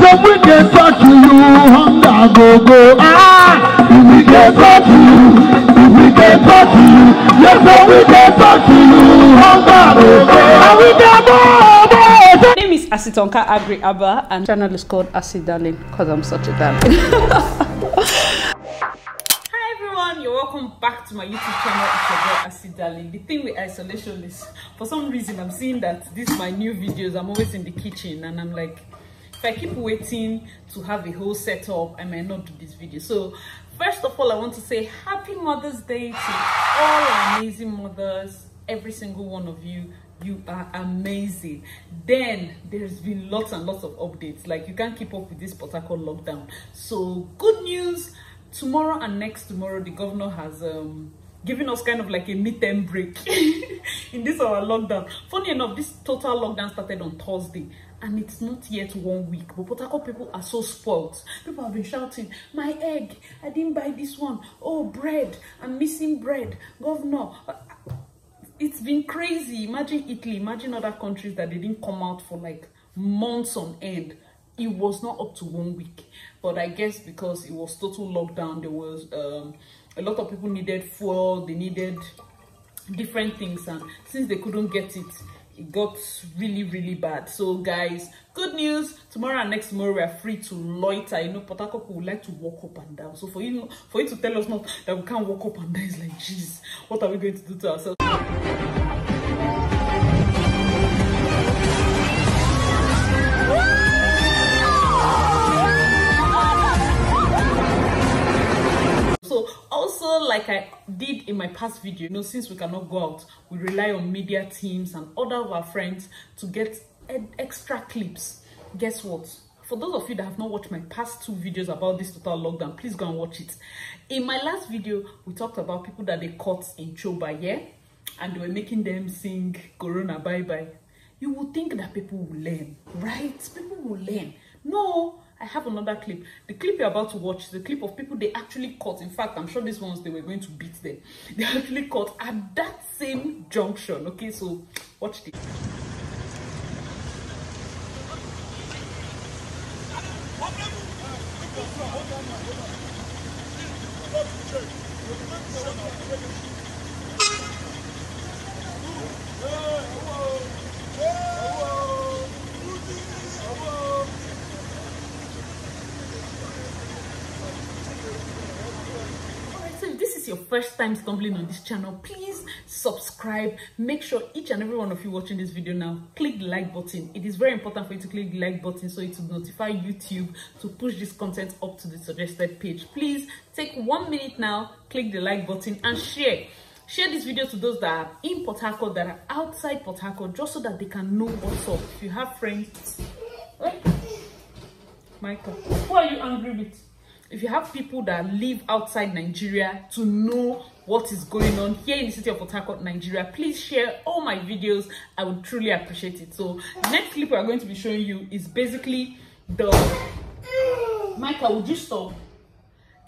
say we dey touch you, hunger go go. Ah, if we dey touch you, if we dey touch you, yes, say we dey touch you, hunger go go. And we dey more, more. My name is Asitonka Agri Abba and channel is called Acid Darling because I'm such a darling. Hi everyone, you're welcome back to my YouTube channel. It's your girl Acid Darling. The thing with isolation is for some reason I'm seeing that these my new videos, I'm always in the kitchen and I'm like if I keep waiting to have a whole setup, I might not do this video. So first of all, I want to say happy Mother's Day to all amazing mothers, every single one of you. You are amazing. Then there's been lots and lots of updates. Like you can't keep up with this protocol lockdown. So good news. Tomorrow and next tomorrow the governor has um given us kind of like a midterm break in this our lockdown. Funny enough this total lockdown started on thursday and it's not yet one week but Port Harcourt people are so spoiled. People have been shouting my egg i didn't buy this one. Oh bread i'm missing bread. Governor it's been crazy. Imagine italy imagine other countries that they didn't come out for like months on end. It was not up to one week but i guess because it was total lockdown there was um a lot of people needed fuel they needed different things and since they couldn't get it it got really really bad. So guys good news. Tomorrow and next tomorrow we are free to loiter. You know Port would like to walk up and down. So for you for you to tell us not that we can't walk up and down is like jeez what are we going to do to ourselves also like i did in my past video you know since we cannot go out we rely on media teams and other of our friends to get extra clips. Guess what? For those of you that have not watched my past two videos about this total lockdown please go and watch it. In my last video we talked about people that they caught in choba yeah? And they were making them sing corona bye bye you would think that people will learn right? People will learn. No I have another clip. The clip you're about to watch is a clip of people they actually caught. In fact, I'm sure these ones they were going to beat them. They actually caught at that same junction. Okay, so watch this. Your first time stumbling on this channel, please subscribe. Make sure each and every one of you watching this video now, click the like button. It is very important for you to click the like button so it will notify YouTube to push this content up to the suggested page. Please take one minute now, click the like button and share. Share this video to those that are in Port Harcourt, that are outside Port Harcourt, just so that they can know what's up. If you have friends? Michael, who are you angry with? If you have people that live outside Nigeria to know what is going on here in the city of Harcourt, Nigeria, please share all my videos. I would truly appreciate it. So, next clip we are going to be showing you is basically the Michael. Would you stop?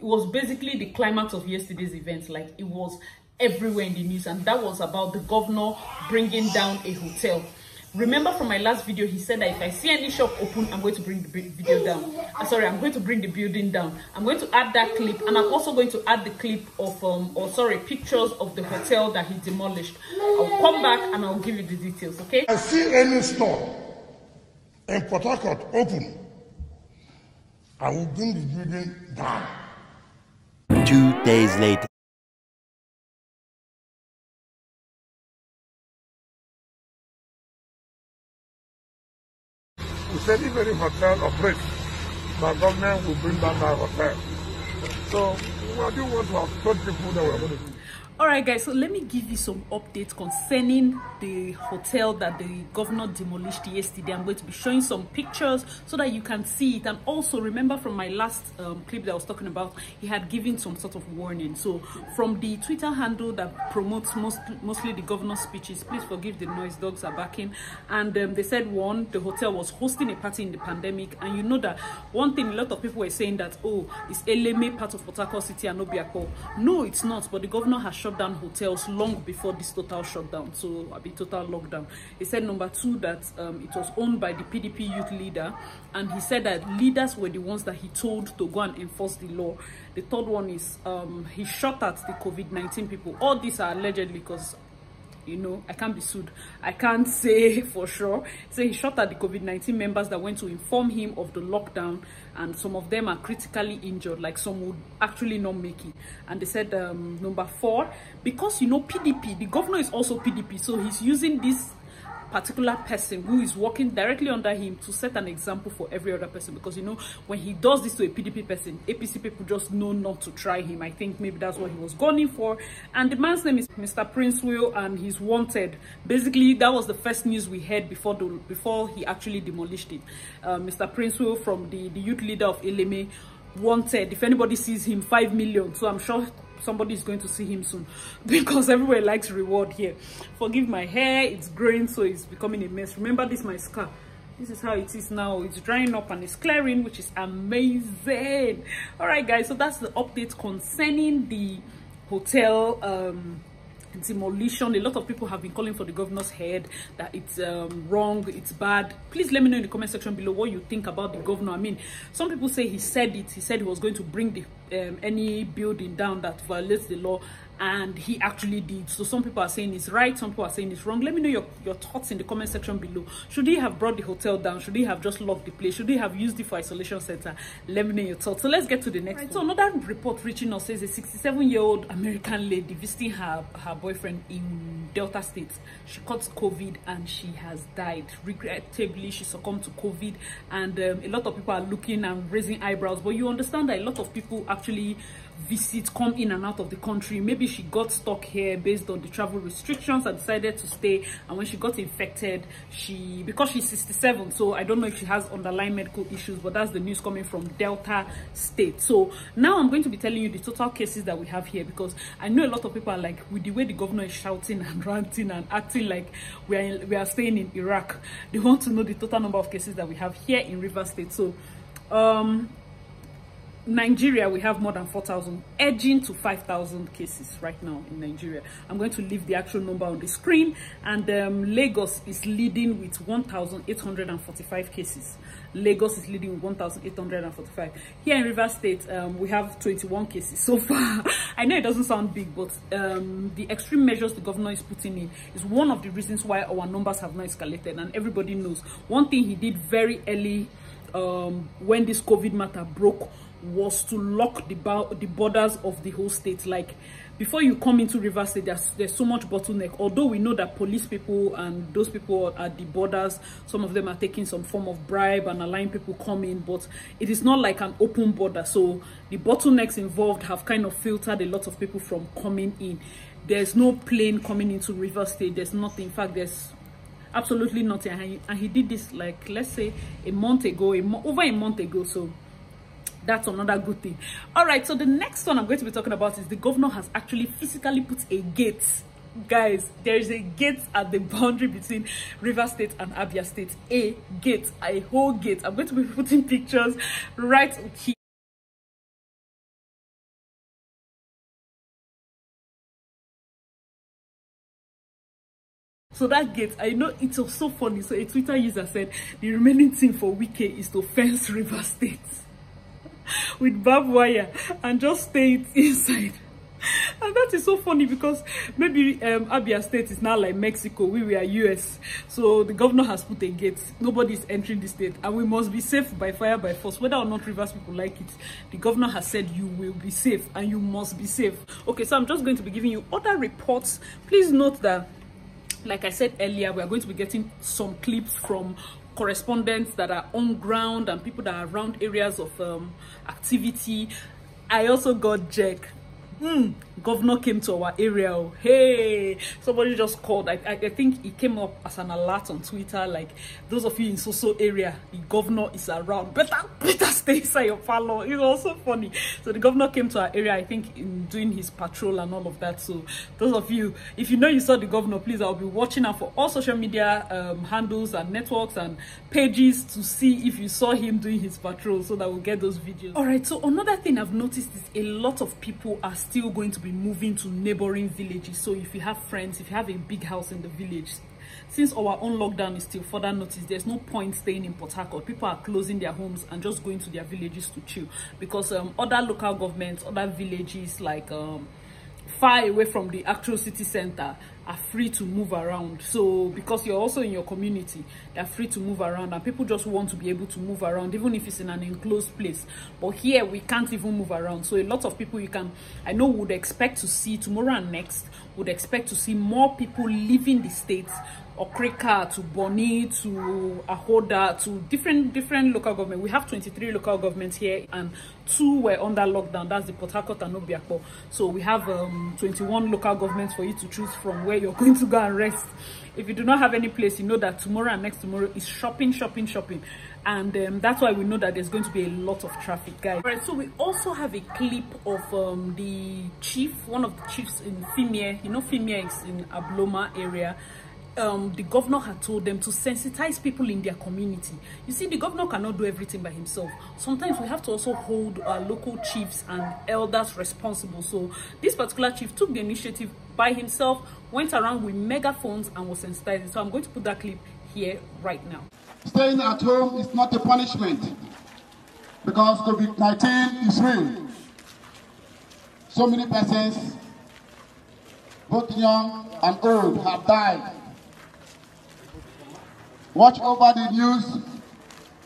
It was basically the climax of yesterday's event. Like it was everywhere in the news, and that was about the governor bringing down a hotel. Remember from my last video, he said that if I see any shop open, I'm going to bring the video down. Uh, sorry, I'm going to bring the building down. I'm going to add that clip, and I'm also going to add the clip of, um, or sorry, pictures of the hotel that he demolished. I'll come back and I'll give you the details, okay? I see any store in Port Harcourt open, I will bring the building down. Two days later. Very any hotel operates, the government will bring down that hotel. So what do you want to told people that we're going to do. All right guys so let me give you some updates concerning the hotel that the governor demolished yesterday. I'm going to be showing some pictures so that you can see it. And also remember from my last um, clip that i was talking about he had given some sort of warning. So from the twitter handle that promotes most, mostly the governor's speeches please forgive the noise dogs are barking. And um, they said one the hotel was hosting a party in the pandemic. And you know that one thing a lot of people were saying that oh it's eleme part of harcourt city and Obio-Akpor no it's not but the governor has shut down hotels long before this total shutdown, so a bit total lockdown. He said number two that um, it was owned by the PDP youth leader, and he said that leaders were the ones that he told to go and enforce the law. The third one is um, he shot at the COVID-19 people. All these are allegedly because you know i can't be sued. I can't say for sure. So he shot at the covid-19 members that went to inform him of the lockdown and some of them are critically injured like some would actually not make it. And they said um, number four because you know pdp the governor is also pdp so he's using this particular person who is working directly under him to set an example for every other person. Because you know when he does this to a pdp person apc people just know not to try him. I think maybe that's what he was gunning for. And the man's name is mr prince will and he's wanted. Basically that was the first news we heard before the before he actually demolished it uh, mr prince will from the the youth leader of eleme wanted if anybody sees him five million. So i'm sure somebody is going to see him soon. Because everywhere likes reward here. Forgive my hair it's growing so it's becoming a mess. Remember this my scar. This is how it is now. It's drying up and it's clearing which is amazing. All right guys so that's the update concerning the hotel um demolition a lot of people have been calling for the governor's head that it's um, wrong it's bad. Please let me know in the comment section below what you think about the governor. I mean some people say he said it he said he was going to bring the um, any building down that violates the law and he actually did. So some people are saying it's right some people are saying it's wrong. Let me know your, your thoughts in the comment section below. Should he have brought the hotel down? Should he have just locked the place? Should he have used it for isolation center? Let me know your thoughts. So let's get to the next right, so another report reaching us says a 67 year old american lady visiting her her boyfriend in delta state. She caught covid and she has died. Regrettably she succumbed to covid and um, a lot of people are looking and raising eyebrows. But you understand that a lot of people actually visit come in and out of the country. Maybe she got stuck here based on the travel restrictions and decided to stay. And when she got infected she because she's 67 so i don't know if she has underlying medical issues but that's the news coming from delta state. So now i'm going to be telling you the total cases that we have here because i know a lot of people are like with the way the governor is shouting and ranting and acting like we are in, we are staying in iraq they want to know the total number of cases that we have here in river state. So um Nigeria, we have more than 4,000, edging to 5,000 cases right now in Nigeria. I'm going to leave the actual number on the screen. And um, Lagos is leading with 1,845 cases. Lagos is leading with 1,845. Here in River State, um, we have 21 cases so far. I know it doesn't sound big, but um, the extreme measures the governor is putting in is one of the reasons why our numbers have not escalated. And everybody knows. One thing he did very early um, when this COVID matter broke was to lock the the borders of the whole state. Like before you come into river state there's there's so much bottleneck. Although we know that police people and those people at the borders some of them are taking some form of bribe and allowing people come in but it is not like an open border. So the bottlenecks involved have kind of filtered a lot of people from coming in. There's no plane coming into river state. There's nothing. In fact there's absolutely nothing. And he, and he did this like let's say a month ago a mo over a month ago so that's another good thing. All right so the next one i'm going to be talking about is the governor has actually physically put a gate. Guys there is a gate at the boundary between river state and abia state. A gate a whole gate. I'm going to be putting pictures right here. So that gate, I know it was so funny. So a Twitter user said the remaining thing for Wike is to fence River State with barbed wire and just stay it inside. And that is so funny because maybe um, Abia State is now like Mexico, we were US. So the governor has put a gate. Nobody is entering the state. And we must be safe by fire, by force. Whether or not Rivers people like it, the governor has said you will be safe and you must be safe. Okay, so I'm just going to be giving you other reports. Please note that like I said earlier, we are going to be getting some clips from correspondents that are on ground and people that are around areas of um, activity. I also got Jack hmm, governor came to our area. Oh, hey, somebody just called. I, I, I think it came up as an alert on Twitter. Like those of you in so-so area, the governor is around. Better, better stay inside your parlor. It was so funny. So the governor came to our area. I think in doing his patrol and all of that. So those of you, if you know you saw the governor, please I'll be watching out for all social media um, handles and networks and pages to see if you saw him doing his patrol, so that we'll get those videos. All right. So another thing I've noticed is a lot of people are still going to be moving to neighboring villages. So if you have friends if you have a big house in the village since our own lockdown is still further notice there's no point staying in port harcourt. People are closing their homes and just going to their villages to chill. Because um, other local governments other villages like um, far away from the actual city center are free to move around so because you're also in your community they're free to move around and people just want to be able to move around even if it's in an enclosed place but here we can't even move around so a lot of people you can i know would expect to see tomorrow and next would expect to see more people leaving the states Okrika to Bonny to Ahoda to different different local government. We have 23 local governments here and two were under lockdown. That's the Port Harcourt and Obio-Akpor. So we have um, 21 local governments for you to choose from where you're going to go and rest. If you do not have any place, you know that tomorrow and next tomorrow is shopping, shopping, shopping. And um, that's why we know that there's going to be a lot of traffic, guys. All right, so we also have a clip of um, the chief, one of the chiefs in Fimie. You know, Fimie is in Abuloma area um, the governor had told them to sensitize people in their community. You see, the governor cannot do everything by himself. Sometimes we have to also hold our local chiefs and elders responsible. So this particular chief took the initiative by himself, went around with megaphones and was sensitizing. So I'm going to put that clip here right now. Staying at home is not a punishment because COVID-19 is real. So many persons, both young and old, have died Watch over the news,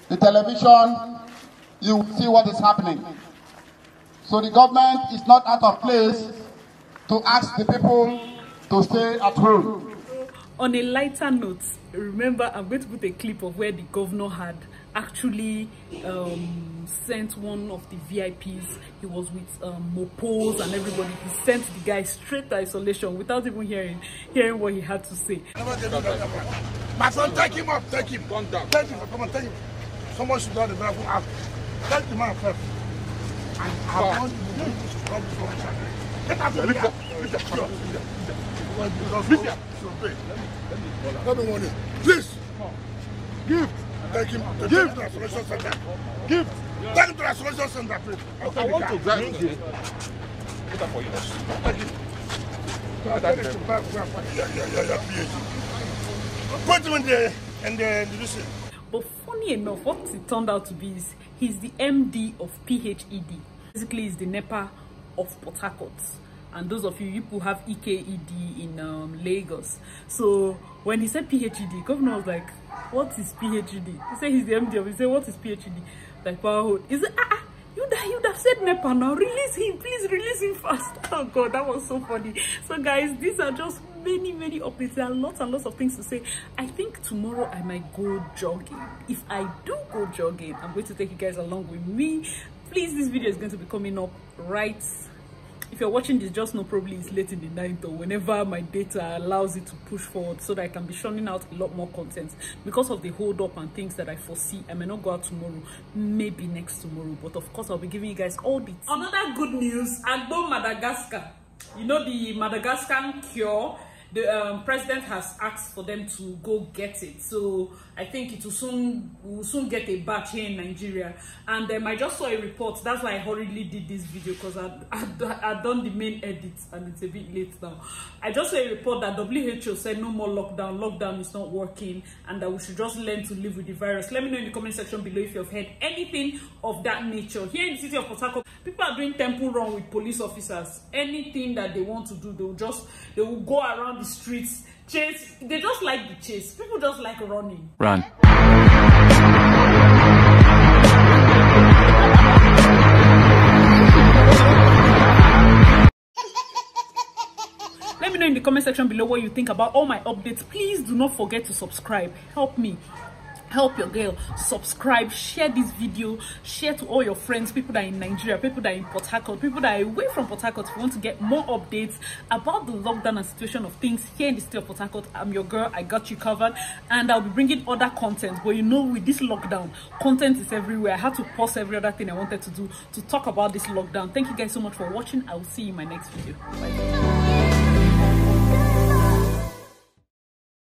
the television, you see what is happening. So the government is not out of place to ask the people to stay at home. On a lighter note, remember I'm going to put a clip of where the governor had actually um, sent one of the VIPs. He was with um, Mopos and everybody. He sent the guy straight to isolation without even hearing hearing what he had to say. My son, take him up, take him. Take him, come on, take him. Someone should do the miracle act. Take the man first. And I want you to come from Get out of here. Let me warn you. Please, gift. Take him, take him to the isolation center. Gift. Take him to the isolation center, please. I want to drive him. Put that for you. Take him. Yeah, yeah, yeah, yeah, PhD. Put him in and then listen. But funny enough, what it turned out to be is he's the MD of PHED. Basically, he's the NEPA of Port Harcourt. And those of you, who have EKED in um, Lagos. So when he said PHED, governor was like, what is PHED? He said he's the MD of He said, what is PHED? Like, wow. He said, ah, ah you you'd have said Nepa now. Release him, please release him fast. Oh god, that was so funny. So guys, these are just many, many updates. There are lots and lots of things to say. I think tomorrow I might go jogging. If I do go jogging, I'm going to take you guys along with me. Please, this video is going to be coming up right if you're watching this just know probably it's late in the night or whenever my data allows it to push forward so that i can be churning out a lot more content because of the hold up and things that i foresee. I may not go out tomorrow maybe next tomorrow but of course i'll be giving you guys all the another good news agbo madagascar. You know the madagascar cure the um, president has asked for them to go get it. So i think it will soon will soon get a batch here in nigeria. And um, i just saw a report that's why i hurriedly did this video because i i done the main edit and it's a bit late now. I just saw a report that who said no more lockdown lockdown is not working and that we should just learn to live with the virus. Let me know in the comment section below if you've heard anything of that nature. Here in the city of port people are doing temple run with police officers. Anything that they want to do they'll just they will go around the streets. Chase they just like the chase. People just like running. Run. let me know in the comment section below what you think about all my updates. Please do not forget to subscribe. Help me help your girl subscribe share this video share to all your friends people that are in nigeria people that are in port harcourt people that are away from port harcourt if you want to get more updates about the lockdown and situation of things here in the state of port harcourt i'm your girl i got you covered and i'll be bringing other content but you know with this lockdown content is everywhere. I had to pause every other thing i wanted to do to talk about this lockdown. Thank you guys so much for watching. I will see you in my next video. Bye